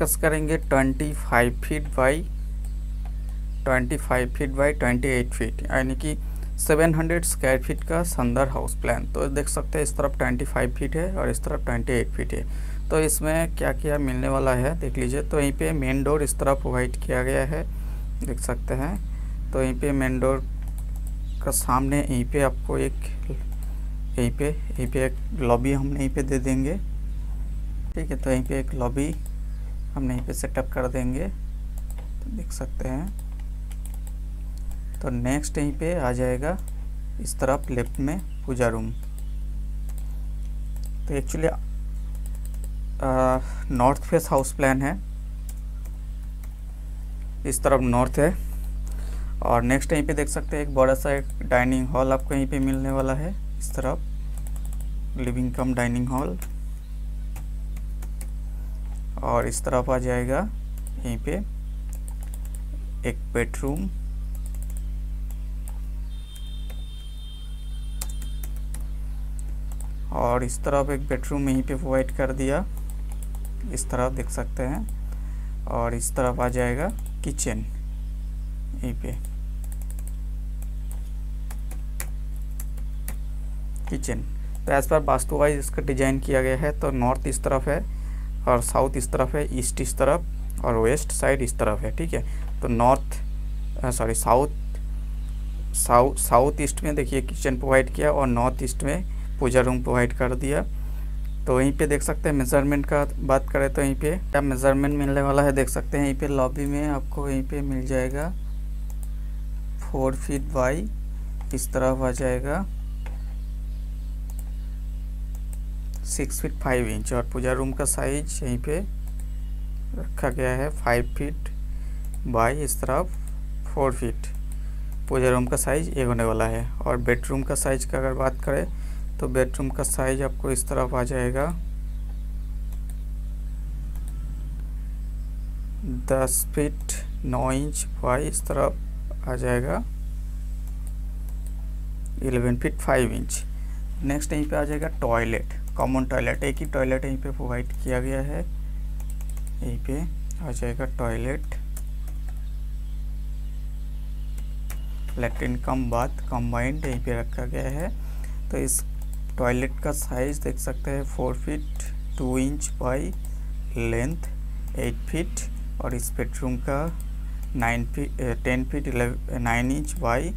Discuss करेंगे 25 feet by 25 feet by 28 feet यानी कि 700 स्क्वायर फीट का संदर हाउस प्लान तो देख सकते हैं, इस तरफ़ 25 फीट है और इस तरफ़ 28 फीट है। तो इसमें क्या क्या मिलने वाला है, देख लीजिए। तो यहीं पे मेन डोर इस तरफ़ प्रोवाइड किया गया है, देख सकते हैं। तो यहीं पे मेन डोर का सामने यहीं पे आपको एक, यहीं पे यहीं पे एक लॉबी हम यहीं पे दे देंगे। ठीक है तो यहीं पे एक लॉबी हम यहीं पे सेटअप कर देंगे। तो देख सकते हैं। तो नेक्स्ट यहीं पे आ जाएगा इस तरफ़ लेफ़्ट में पूजा रूम तो actually north face house plan है। इस तरफ़ नॉर्थ है। और नेक्स्ट यहीं पे देख सकते हैं, एक बड़ा सा एक डाइनिंग हॉल आपको यहीं पे मिलने वाला है, इस तरफ़। लिविंग कम डाइनिंग हॉल और इस तरफ़ आ जाएगा, यहीं पे, एक बेडरूम और इस तरफ़ एक बेडरूम यहीं पे प्रोवाइड कर दिया। इस तरफ़ देख सकते हैं। और इस तरफ़ आ जाएगा किचन यहीं पे। किचन तो एज पर वास्तु वाइज इसका डिज़ाइन किया गया है तो नॉर्थ इस तरफ़ है। और साउथ इस तरफ़ है, ईस्ट इस तरफ़ और वेस्ट साइड इस तरफ़ है, ठीक है? तो north sorry, south south south east में देखिए, किचन प्रोवाइड किया और नॉर्थ ईस्ट में पूजा रूम प्रोवाइड कर दिया। तो यहीं पे देख सकते हैं, मेज़रमेंट का बात करें तो यहीं पे, क्या मेज़रमेंट मिलने वाला है, देख सकते हैं यहीं पे लॉबी में आपको यहीं पे मिल जाएगा। फोर फीट बाई इस तरफ़ आ जाएगा। सिक्स फीट फाइव इंच और पूजा रूम का साइज़ यहीं पे रखा गया है फाइव फीट बाई इस तरफ़ फोर फीट पूजा रूम का साइज़ ये होने वाला है और बेडरूम का साइज़ का अगर बात करें तो बेडरूम का साइज़ आपको इस तरफ़ आ जाएगा। दस फीट नौ इंच बाई इस तरफ़ आ जाएगा। Eleven feet five inch next यहीं पे आ जाएगा टॉयलेट कॉमन टॉयलेट एक ही टॉयलेट यहीं पे प्रोवाइड किया गया है। यहीं पे आ जाएगा toilet latrine cum bath combined यहीं पे रखा गया है। तो इस टॉयलेट का साइज़ देख सकते हैं four feet two inch by length eight feet और इस बेडरूम का nine feet ten feet nine inch by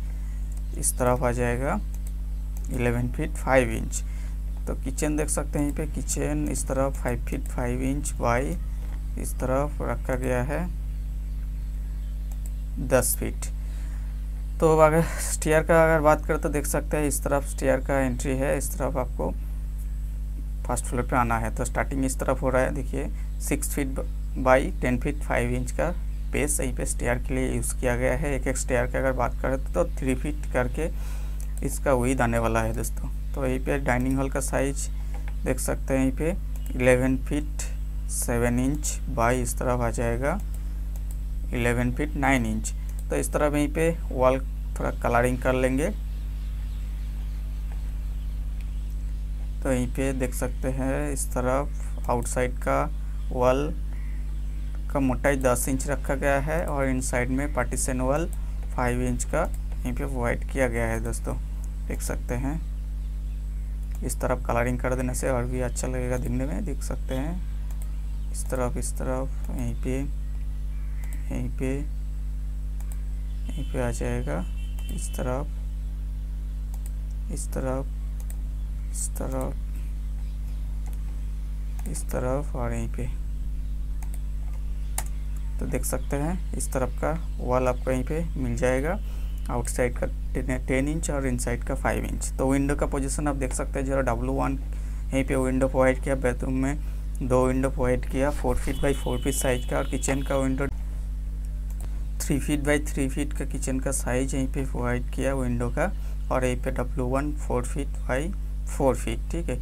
इस तरफ़ आ जाएगा इलेवन फीट फाइव इंच तो किचन देख सकते हैं, यहीं पे किचन इस तरफ़ five feet five inch by इस तरफ़ रखा गया है, दस फीट तो अगर स्टेयर का अगर बात करें तो देख सकते हैं, इस तरफ़ स्टेयर का एंट्री है, इस तरफ़ आपको फ़र्स्ट फ्लोर पे आना है। तो स्टार्टिंग इस तरफ़ हो रहा है, देखिए six feet by ten feet five inch का बेस यहीं पे स्टेयर के लिए यूज़ किया गया है। एक एक स्टेयर की अगर बात करें तो थ्री फीट करके इसका वही आने वाला है, दोस्तों। तो यहीं पे डाइनिंग हॉल का साइज़ देख सकते हैं यहीं पे eleven feet seven inch by इस तरफ़ आ जाएगा। इलेवन फीट नाइन इंच तो इस तरफ़ यहीं पे वॉल थोड़ा कलरिंग कर लेंगे। तो यहीं पे देख सकते हैं इस तरफ़ आउटसाइड का वॉल का मोटाई 10 इंच रखा गया है और इनसाइड में पार्टीशन वॉल 5 इंच का यहीं पे प्रोवाइड किया गया है दोस्तों। देख सकते हैं। इस तरफ़ कलरिंग कर देने से और भी अच्छा लगेगा दिखने में, देख सकते हैं। इस तरफ़ इस तरफ़, यहीं पे यहीं पे यहीं पे आ जाएगा। इस तरफ़ इस तरफ़ इस तरफ़ इस तरफ़ और यहीं पे। तो देख सकते हैं, इस तरफ़ का वॉल आपको यहीं पे मिल जाएगा। आउटसाइड का टेन इंच और इनसाइड का फाइव इंच। तो विंडो का पोजीशन आप देख सकते हैं, जरा डब्लू वन, यहीं पे विंडो प्रोवाइड किया बेडरूम में दो विंडो प्रोवाइड किया, four feet by four feet size का और किचन का window three feet by three feet का किचन का साइज़ यहीं पे प्रोवाइड किया विंडो का और यहीं पे W one, four feet by four feet, ठीक है?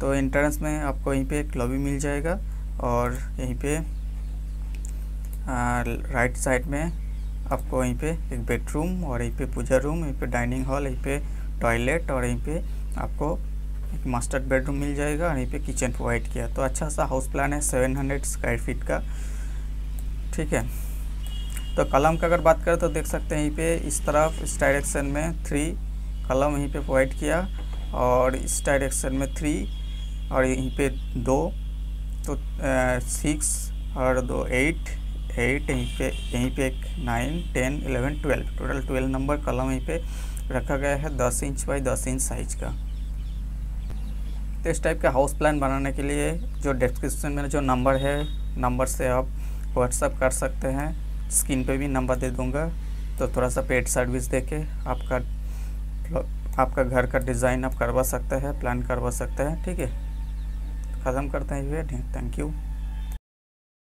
तो एंट्रेंस में आपको यहीं पे एक लॉबी मिल जाएगा और यहीं पे राइट साइड में आपको यहीं पे एक बेडरूम और यहीं पे पूजा रूम, यहीं पे डाइनिंग हॉल, यहीं पे टॉयलेट और यहीं पे आपको एक मास्टर बेडरूम मिल जाएगा और यहीं पे किचन प्रोवाइड किया। तो अच्छा सा हाउस प्लान है, सेवन हंड्रेड स्क्वायर फीट का। ठीक है? तो कलम का अगर बात करें तो देख सकते हैं यहीं पे इस तरफ़ इस डायरेक्शन में थ्री कलम यहीं पे प्रोवाइड किया और इस डायरेक्शन में थ्री और यहीं पे दो तो सिक्स और दो एट एट, यहीं पे यहीं पे एक nine ten eleven twelve total twelve number column यहीं पे रखा गया है, दस इंच बाई दस इंच साइज़ का। तो इस टाइप का हाउस प्लान बनाने के लिए जो डिस्क्रिप्शन में जो नंबर है नंबर से आप व्हाट्सअप कर सकते हैं। स्क्रीन पे भी नंबर दे दूँगा। तो थोड़ा सा पेड सर्विस दे के आपका आपका घर का डिज़ाइन आप करवा सकते हैं प्लान करवा सकते हैं, ठीक है? ख़त्म करते हैं ये थैंक यू